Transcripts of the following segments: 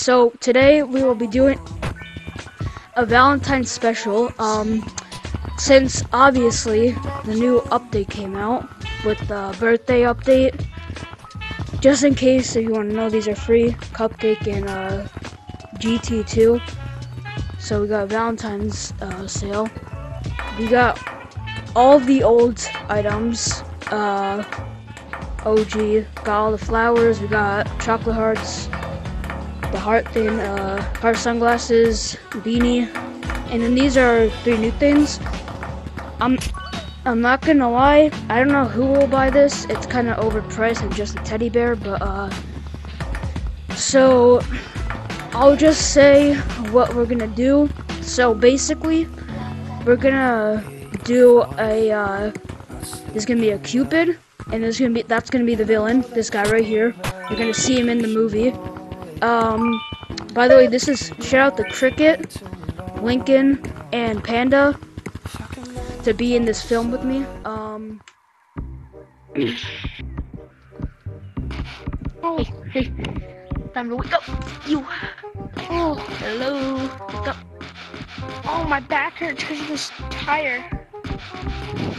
so today we will be doing a Valentine's special. Um, since obviously the new update came out with the birthday update. Just in case if you want to know, these are free Cupcake and uh, GT2. So we got Valentine's uh, sale. We got all the old items. Uh, OG got all the flowers. We got chocolate hearts, the heart thing, uh, heart sunglasses, beanie, and then these are three new things. I'm I'm not gonna lie, I don't know who will buy this. It's kind of overpriced and just a teddy bear, but uh, so I'll just say what we're gonna do. So basically, we're gonna do a uh, there's gonna be a Cupid, and there's gonna be that's gonna be the villain. This guy right here. You're gonna see him in the movie. Um, by the way, this is shout out to Cricket, Lincoln, and Panda to be in this film with me. Um. Oh, hey, time to wake up. You. Oh, hello. Wake up. Oh, my back hurts because of this tire.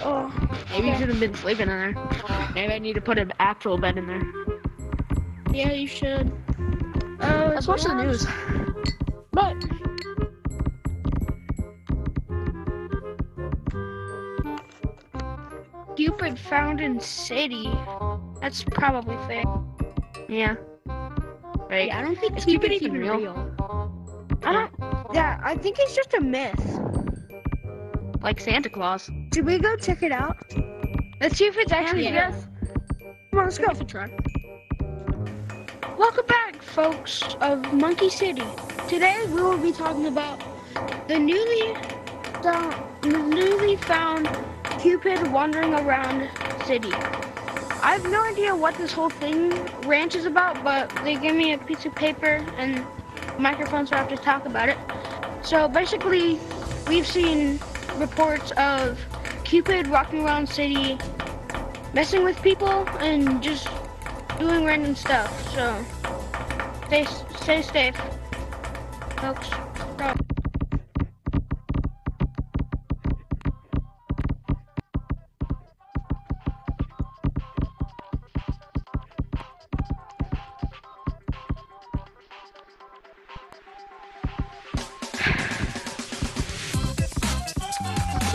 Oh. Maybe you should have been sleeping in there. Maybe I need to put an actual bed in there. Yeah, you should. Uh, Let's watch the news. But Cupid found in city. That's probably fake. Yeah. Right. Yeah, I don't think Is Cupid Cupid even even real. I don't. Yeah, I think it's just a myth. Like Santa Claus. Should we go check it out? Let's see if it's actually Yeah. yes. Come on, let's go. try. Welcome back, folks of Monkey City. Today we will be talking about the newly the newly found Cupid wandering around city. I have no idea what this whole thing ranch is about, but they gave me a piece of paper and microphone, so I have to talk about it. So basically, we've seen reports of Cupid walking around city, messing with people, and just doing random stuff. So stay stay safe, folks. Go.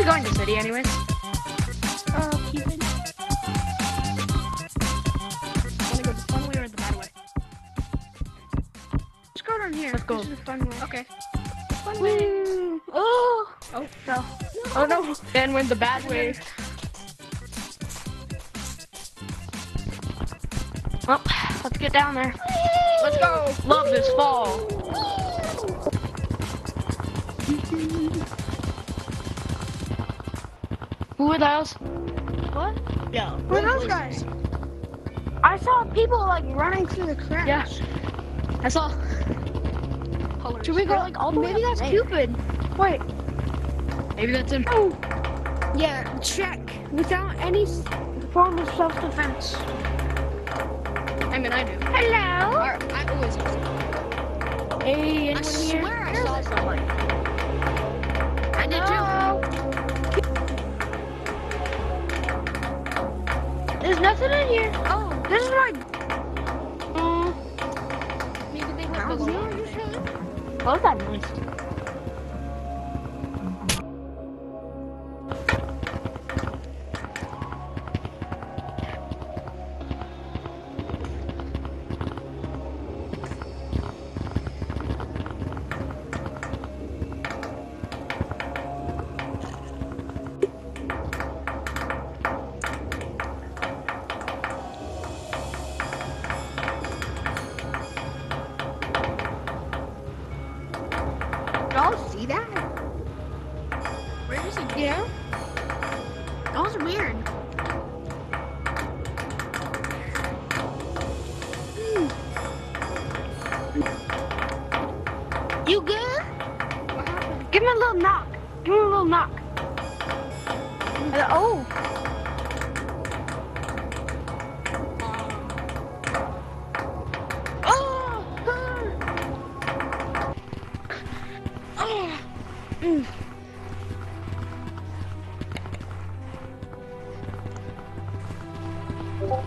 Going to city anyways. Here. Let's go. This is a fun way. Okay. Fun way. Oh. Oh. No. Oh no. Then went the bad way. Well, let's get down there. Let's go. Love this fall. Who are those? What? Yeah. Who are those guys? I saw people like running through the crowd. Yeah. I saw. Colors. Should we go like all the way Maybe up that's there. Cupid. Wait. Maybe that's him. Oh. Yeah. Check. Without any form of self-defense. I mean, I do. Hello. Or, I always use it. Hey, I anyone here? swear I saw somebody. I did Hello. There's nothing in here. Oh, this is my. Too. Maybe they went Ground What was that noise? little knock. little knock. Oh. Oh.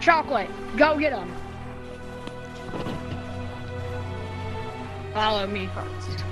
Chocolate, go get them. Follow me first.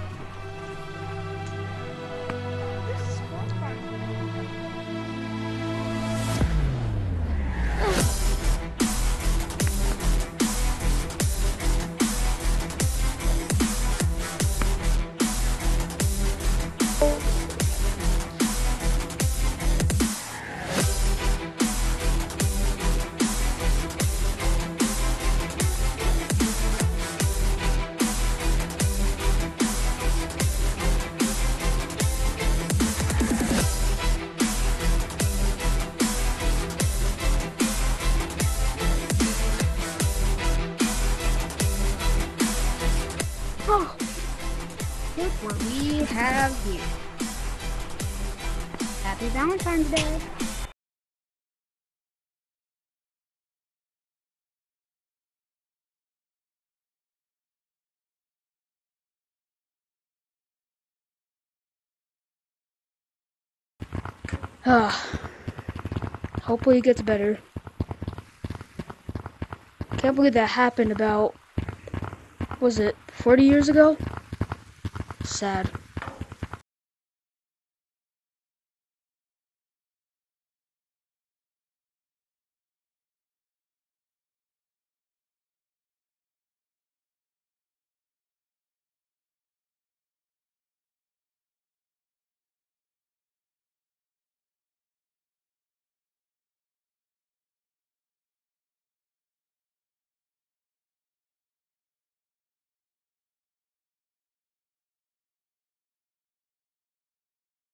Look what we have here. Happy Valentine's Day. Ah, hopefully it gets better. Can't believe that happened about, was it 40 years ago? Sad.